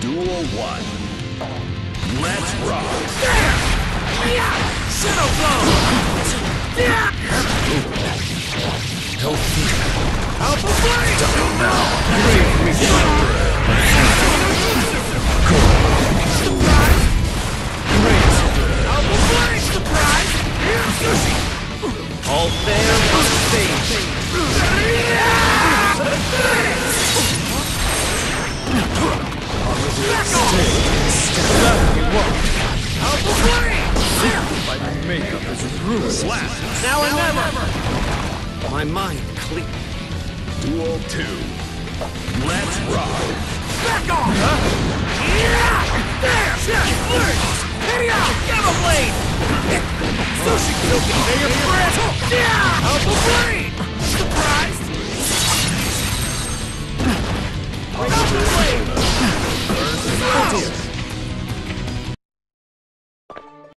Duel 1. Let's rock! Shadow Blow! Healthy. Alpha Blade! Alpha Blade! Surprise! Here's Sushi! All fair on stage. Alpha Blade! My makeup is ruined. Slap! Now or never. My mind clear. Duel 2. Let's rock! Back off! Huh? Yeah! There! Flirt! Idiot! Gamma Blade! Sushi Kuki! May your breath! Yeah! Alpha Blade!